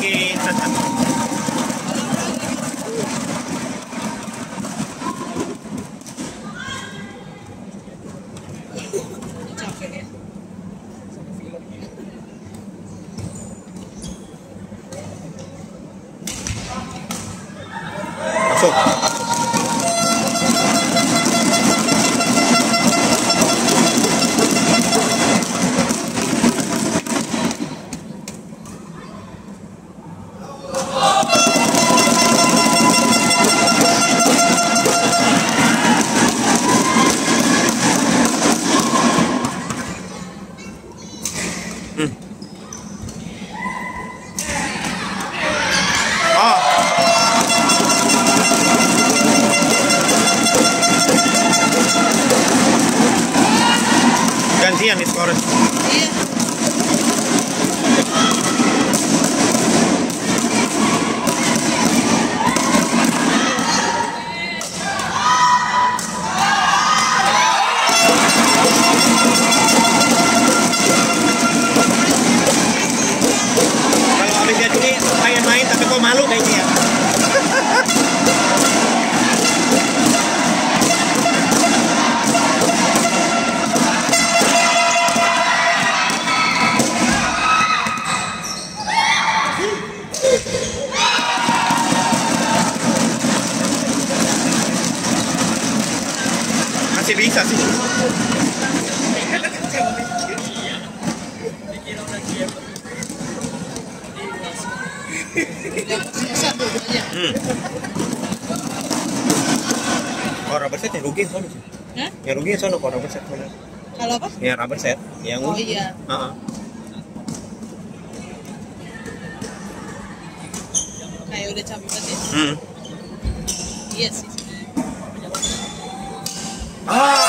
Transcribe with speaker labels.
Speaker 1: げだ。
Speaker 2: そう。Gantian nih skor.
Speaker 1: iya
Speaker 2: Kalau kok malu kayaknya ya. Masih. Hmm. Oh, rubber set yang rugi soalnya. sih.
Speaker 1: Hah?
Speaker 2: Yang rugi soalnya kalau rubber set
Speaker 1: kalau apa
Speaker 2: Ya rubber set yang
Speaker 1: oh iya
Speaker 2: Heeh.
Speaker 1: kayak udah capek banget ya
Speaker 2: Hmm.
Speaker 1: iya sih.
Speaker 2: Ah.